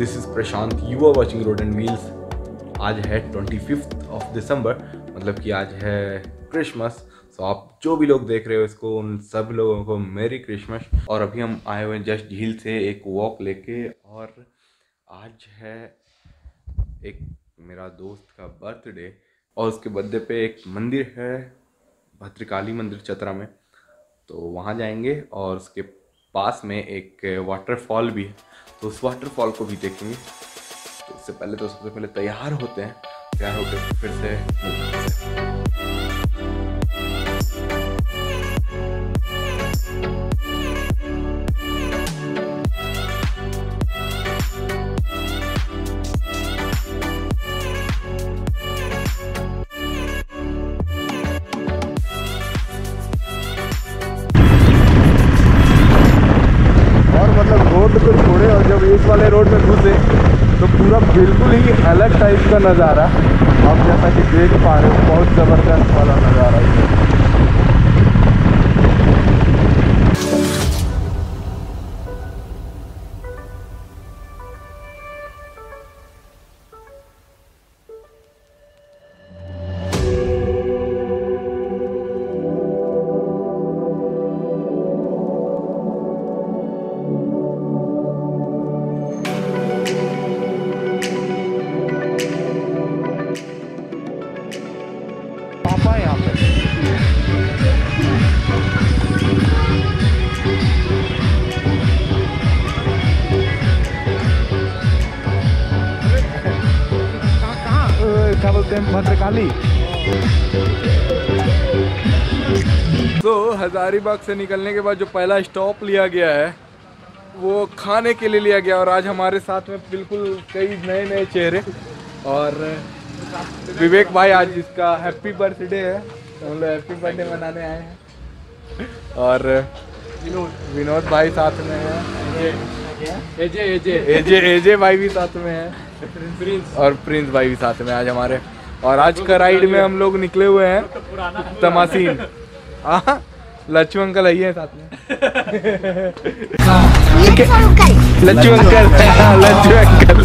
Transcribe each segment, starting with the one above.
This is Prashant you are watching road and wheels आज है twenty fifth of दिसंबर मतलब कि आज है क्रिसमस सो आप जो भी लोग देख रहे हो इसको, उन सब लोगों को मेरी क्रिसमस और अभी हम आए हुए हैं जस्ट झील से एक वॉक लेके और आज है एक मेरा दोस्त का बर्थडे और उसके बर्थडे पे एक मंदिर है, भद्रकाली मंदिर चतरा में। तो वहाँ जाएँगे और उसके पास में एक वाटरफॉल भी है। तो उस वाटरफॉल को भी देखेंगे। तो उससे पहले तो सबसे पहले तैयार होते हैं। तैयार होकर फिर से ही अलग टाइप का नज़ारा। आप जैसा कि देख पा रहे हो, बहुत ज़बरदस्त वाला नज़ारा है। भद्रकाली तो हजारीबाग से निकलने के बाद जो पहला स्टॉप लिया गया है वो खाने के लिए लिया गया और आज हमारे साथ में बिल्कुल कई नए नए चेहरे और विवेक भाई आज इसका हैप्पी बर्थडे है। तो हम लोग हैप्पी बर्थडे मनाने आए हैं। और विनोद भाई साथ में है। एजे एजे एजे एजे भाई भी साथ में है। और प्रिंस भाई भी साथ में आज हमारे और आज का राइड में हम लोग निकले हुए हैं तमासीन। हाँ लच्छू अंकल आई है साथ में। लच्छू अंकल। हाँ, लच्छू अंकल।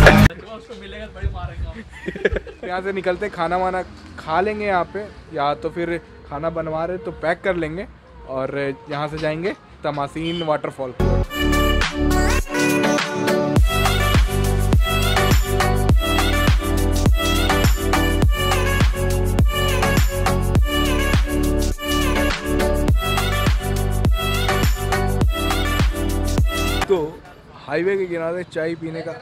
यहाँ से निकलते खाना वाना खा लेंगे यहाँ पे। या तो फिर खाना बनवा रहे तो पैक कर लेंगे और यहाँ से जाएँगे तमासीन वाटरफॉल हाईवे के किनारे चाय पीने का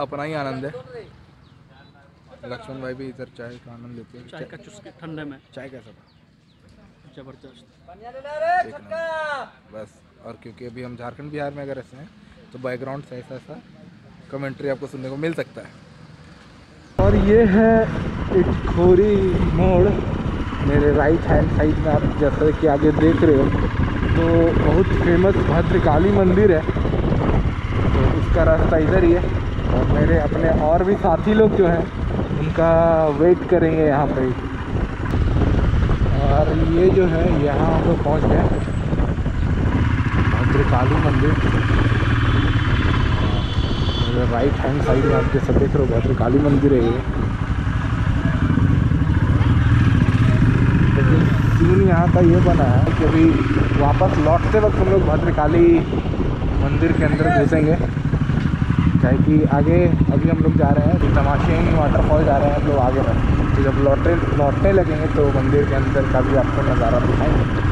अपना ही आनंद है। लक्ष्मण भाई भी इधर चाय का आनंद लेते हैं। चाय का चुस्की ठंडे में। चाय कैसा था ज़बरदस्त। बस और क्योंकि अभी हम झारखंड बिहार में अगर ऐसे हैं तो बैकग्राउंड से ऐसा ऐसा कमेंट्री आपको सुनने को मिल सकता है। और ये है इटखोरी मोड़ मेरे राइट हैंड साइड में आप जैसा कि आगे देख रहे हो तो बहुत फ़ेमस भद्रकाली मंदिर है। उसका रास्ता इधर ही है। और मेरे अपने और भी साथी लोग जो हैं, उनका वेट करेंगे यहाँ पे। ही और ये जो है, यहाँ हम लोग पहुँच गए। भद्रकाली मंदिर। राइट हैंड साइड में आपके जैसा देख रहे हो भद्रकाली मंदिर है ये। लेकिन सीन यहाँ का ये बना है कि अभी वापस लौटते वक्त हम लोग भद्रकाली मंदिर के अंदर घुसेंगे। है कि आगे, अभी हम लोग जा रहे हैं तमाशेन वाटरफॉल जा रहे हैं, हम लोग आगे में तो जब लौटे लौटने लगेंगे तो मंदिर के अंदर का भी आपको नज़ारा दिखाएँगे।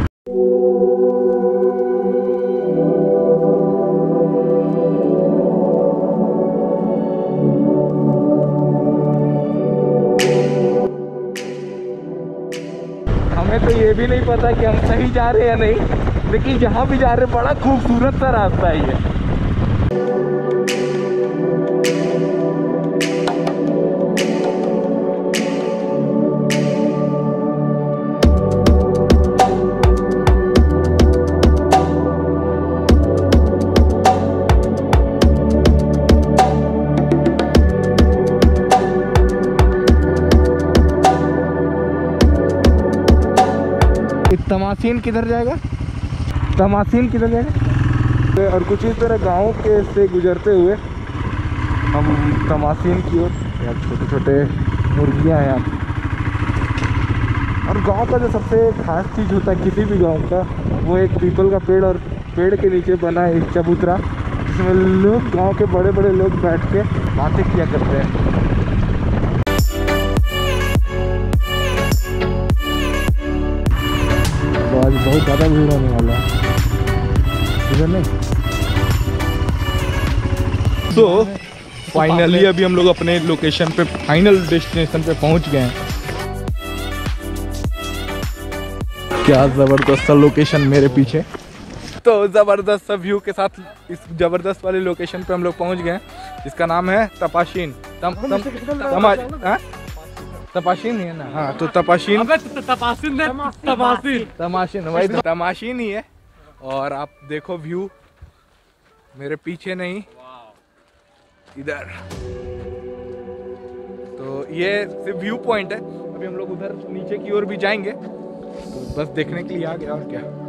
हमें तो ये भी नहीं पता कि हम सही जा रहे हैं या नहीं, लेकिन जहाँ भी जा रहे हैं, बड़ा खूबसूरत सा रास्ता है ये। तमासीन किधर जाएगा? तमासीन किधर जाएगा? और कुछ इस तरह गाँव के से गुजरते हुए हम तमासीन की ओर यार छोटे छोटे मुर्गियाँ हैं यहाँ और गाँव का जो सबसे खास चीज़ होता है किसी भी गाँव का, वो एक पीपल का पेड़ और पेड़ के नीचे बना एक चबूतरा, जिसमें लोग गाँव के बड़े बड़े लोग बैठ के बातें किया करते हैं। बहुत ज़्यादा भीड़ होने वाला है। इधर नहीं। तो फाइनली अभी हम लोग अपने लोकेशन पे फाइनल डेस्टिनेशन पे पहुँच गए हैं। क्या ज़बरदस्त लोकेशन मेरे पीछे। तो ज़बरदस्त व्यू के साथ इस ज़बरदस्त वाले लोकेशन पे हम लोग पहुँच गए हैं। जिसका नाम है तपाशीन। तम, तम, तमा, हाँ? तपाशीन ही है ना? हाँ तो तपाशीन तपाशीन त- त- तपासीन ने तपासीन तमाशीन वही तो तमाशीन ही है। और आप देखो व्यू मेरे पीछे नहीं। इधर। तो ये सिर्फ़ व्यू पॉइंट है। अभी हम लोग उधर नीचे की ओर भी जाएँगे। तो बस देखने के लिए आ गया और क्या।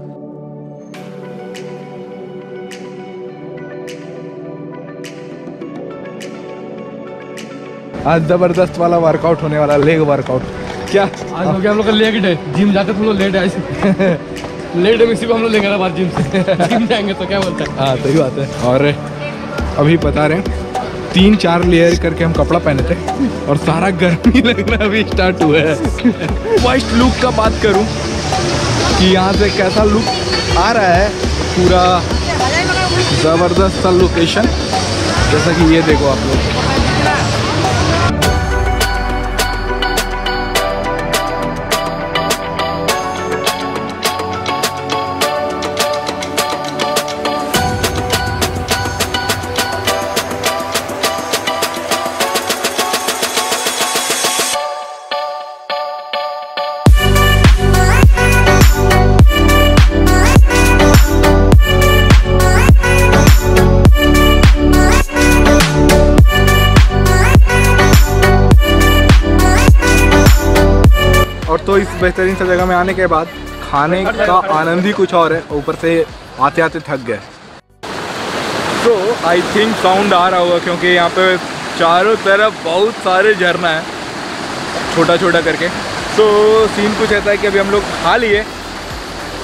आज ज़बरदस्त वाला वर्कआउट होने वाला लेग वर्कआउट क्या? आज हो गया हम लोग का लेट है जिम जाते थे हम लोग लेट है ऐसे लेट है इसी को हम लोग लेंगे ना बाहर जिम से। जिम जाएँगे तो क्या बोलते हैं? हाँ सही बात है। और अभी बता रहे हैं तीन चार लेयर करके हम कपड़ा पहने थे और सारा गर्मी लगना अभी स्टार्ट हुआ है। फ़र्स्ट लुक का बात करूँ कि यहाँ से कैसा लुक आ रहा है पूरा ज़बरदस्त सा लोकेशन जैसा कि ये देखो आप लोग। तो इस बेहतरीन सा जगह में आने के बाद खाने का आनंद ही कुछ और है। ऊपर से आते आते थक गए। तो आई थिंक साउंड आ रहा होगा क्योंकि यहाँ पे चारों तरफ़ बहुत सारे झरना है छोटा छोटा करके। तो सीन कुछ ऐसा है कि अभी हम लोग खा लिए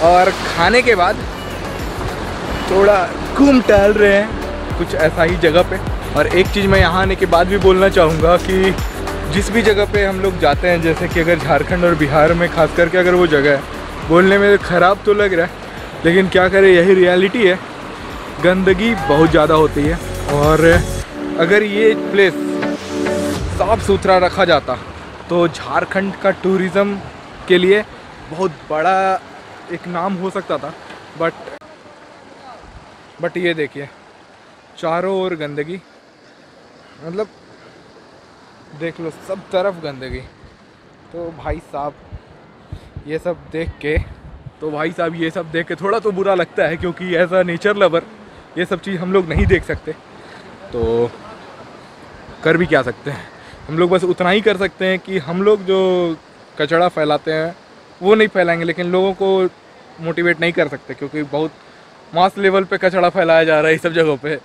और खाने के बाद थोड़ा घूम टहल रहे हैं, कुछ ऐसा ही जगह पे। और एक चीज़ मैं यहाँ आने के बाद भी बोलना चाहूँगा कि जिस भी जगह पे हम लोग जाते हैं, जैसे कि अगर झारखंड और बिहार में, खास करके अगर वो जगह है, बोलने में ख़राब तो लग रहा है, लेकिन क्या करें, यही रियलिटी है। गंदगी बहुत ज़्यादा होती है और अगर ये प्लेस साफ़ सुथरा रखा जाता तो झारखंड का टूरिज़्म के लिए बहुत बड़ा एक नाम हो सकता था। बट बट ये देखिए, चारों ओर गंदगी मतलब देख लो, सब तरफ़ गंदगी। तो भाई साहब, ये सब देख के तो भाई साहब, ये सब देख के थोड़ा तो बुरा लगता है, क्योंकि एज अ नेचर लवर ये सब चीज़ हम लोग नहीं देख सकते। तो कर भी क्या सकते हैं? हम लोग बस उतना ही कर सकते हैं कि हम लोग जो कचरा फैलाते हैं, वो नहीं फैलाएँगे, लेकिन लोगों को मोटिवेट नहीं कर सकते, क्योंकि बहुत मास लेवल पे कचरा फैलाया जा रहा है इस सब जगहों पे।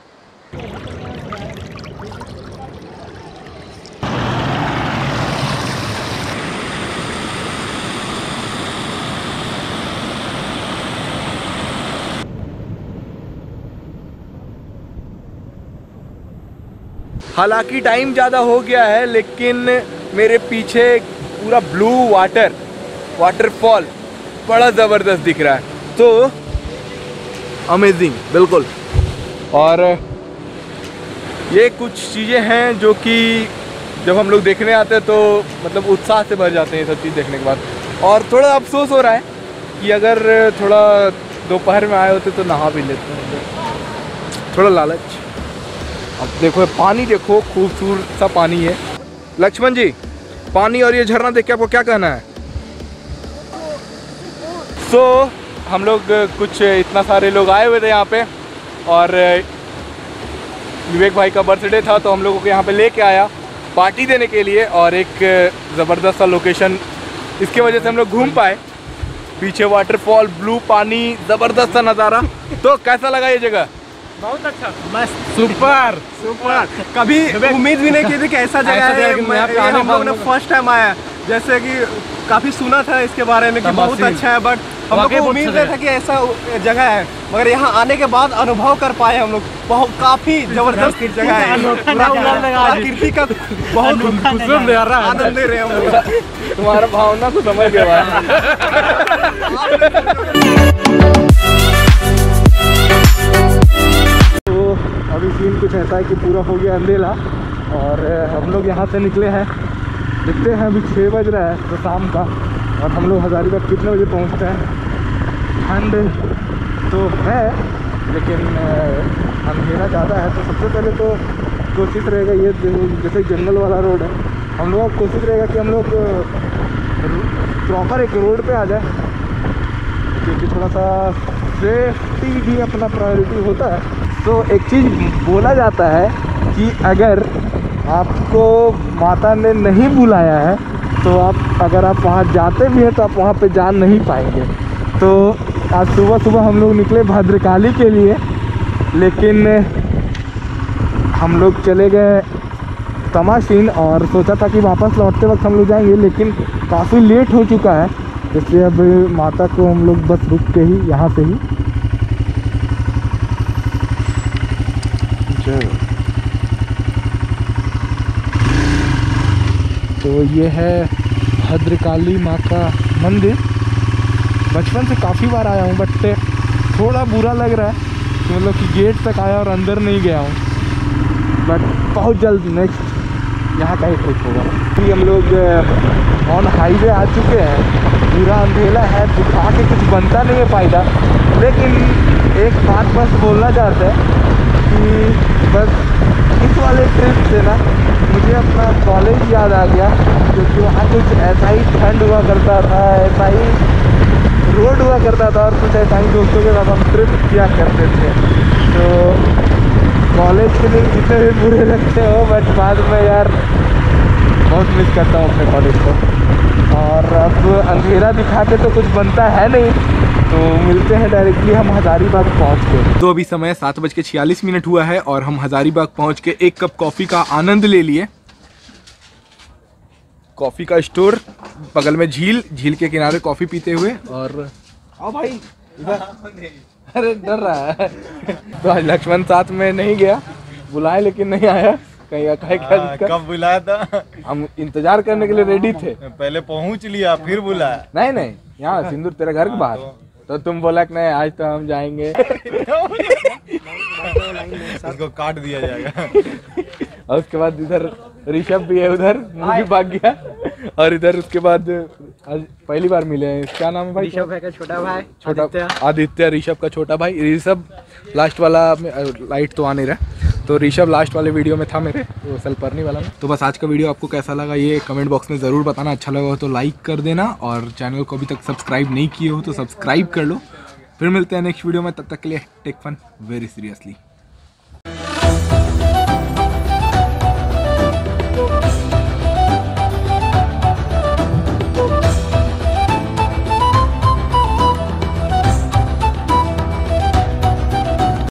हालाँकि टाइम ज़्यादा हो गया है, लेकिन मेरे पीछे पूरा ब्लू वाटर वाटरफॉल बड़ा ज़बरदस्त दिख रहा है। तो अमेजिंग बिल्कुल। और ये कुछ चीज़ें हैं जो कि जब हम लोग देखने आते हैं तो मतलब उत्साह से भर जाते हैं ये सब चीज़ देखने के बाद। और थोड़ा अफसोस हो रहा है कि अगर थोड़ा दोपहर में आए होते तो नहा भी लेते हैं थोड़ा लालच। अब देखो पानी देखो खूबसूरत सा पानी है। लक्ष्मण जी पानी और ये झरना देख के आपको क्या कहना है? सो so, हम लोग कुछ इतना सारे लोग आए हुए थे यहाँ पे और विवेक भाई का बर्थडे था तो हम लोगों को यहाँ पे लेके आया पार्टी देने के लिए और एक ज़बरदस्त सा लोकेशन इसके वजह से हम लोग घूम पाए। पीछे वाटरफॉल ब्लू पानी ज़बरदस्त सा नज़ारा। तो कैसा लगा ये जगह? बहुत अच्छा। मस्त सुपर। सुपर। कभी उम्मीद भी नहीं की थी कि ऐसा जगह है। मैं- हम लोग ने फ़र्स्ट टाइम आया। जैसे कि काफ़ी सुना था इसके बारे में कि बहुत अच्छा है बट हम लोग को उम्मीद अच्छा नहीं था कि ऐसा जगह है। मगर यहाँ आने के बाद अनुभव कर पाए हम लोग। बहुत काफ़ी ज़बरदस्त जगह है। प्रकृति का बहुत आनंद ले रहे हैं हम लोग। तुम्हारा भावना को समझ गया। कुछ ऐसा है कि पूरा हो गया अंधेला और हम लोग यहाँ से निकले हैं। देखते हैं अभी छः बज रहा है तो शाम का और हम लोग हज़ारीबाग कितने बजे पहुँचते हैं? ठंड तो है, लेकिन अंधेरा ज़्यादा है। तो सबसे पहले तो कोशिश रहेगा ये जैसे जंगल वाला रोड है, हम लोग कोशिश रहेगा कि हम लोग प्रॉपर एक रोड पे आ जाए, क्योंकि थोड़ा सा सेफ्टी भी अपना प्रायोरिटी होता है। तो एक चीज़ बोला जाता है कि अगर आपको माता ने नहीं बुलाया है तो आप अगर आप वहाँ जाते भी हैं तो आप वहाँ पे जा नहीं पाएँगे। तो आज सुबह सुबह हम लोग निकले भद्रकाली के लिए, लेकिन हम लोग चले गए तमाशीन और सोचा था कि वापस लौटते वक्त हम लोग जाएँगे, लेकिन काफ़ी लेट हो चुका है, इसलिए अब माता को हम लोग बस रुक के ही, यहाँ से ही तो ये है भद्रकाली माँ का मंदिर। बचपन से काफ़ी बार आया हूँ बट थोड़ा बुरा लग रहा है। कि मतलब कि गेट तक आया और अंदर नहीं गया हूँ। बट बहुत जल्द नेक्स्ट यहाँ का ही ट्रिप होगा। अभी हम लोग ऑन हाईवे आ चुके हैं। पूरा अंधेला है, दिखा के कुछ बनता नहीं है फ़ायदा। लेकिन एक बात बस बोलना चाहते हैं कि बस इस वाले ट्रिप से ना मुझे अपना कॉलेज याद आ गया क्योंकि वहाँ कुछ ऐसा ही ठंड हुआ करता था, ऐसा ही रोड हुआ करता था और कुछ ऐसा ही दोस्तों के साथ हम ट्रिप किया करते थे। तो कॉलेज के दिन जितने भी बुरे लगते हो बट बाद में यार बहुत मिस करता हूँ अपने कॉलेज को। और अब अंधेरा दिखा के तो कुछ बनता है नहीं तो मिलते हैं डायरेक्टली हम हज़ारीबाग पहुँच के। तो अभी समय सात बज के छियालीस मिनट हुआ है और हम हजारीबाग पहुँच के एक कप कॉफ़ी का आनंद ले लिए। कॉफ़ी का स्टोर बगल में झील झील के किनारे कॉफ़ी पीते हुए और आओ भाई अरे डर रहा है। तो आज लक्ष्मण साथ में नहीं गया बुलाए लेकिन नहीं आया। कहीं कहे क्या हाँ, कब बुलाया था? हम इंतज़ार करने के लिए रेडी थे। पहले पहुँच लिया फिर बुलाया। नहीं नहीं यहाँ सिंदूर तेरे घर के बाहर। तो तुम बोला कि नहीं आज तो हम जाएँगे। उसको काट दिया जाएगा। और उसके बाद इधर ऋषभ भी है उधर मुँह भी भाग गया। और इधर उसके बाद आज पहली बार मिले हैं। क्या नाम है भाई? ऋषभ है का छोटा भाई? छोटा आदित्य। ऋषभ का छोटा भाई। ऋषभ लास्ट वाला लाइट तो आ नहीं रहा। तो ऋषभ लास्ट वाले वीडियो में था मेरे, वो पढ़ने वाला में तो बस आज का वीडियो आपको कैसा लगा ये कमेंट बॉक्स में ज़रूर बताना। अच्छा लगा हो तो लाइक कर देना और चैनल को अभी तक सब्सक्राइब नहीं किए हो तो सब्सक्राइब कर लो। फिर मिलते हैं नेक्स्ट वीडियो में, तब तक के लिए टेक फन वेरी सीरियसली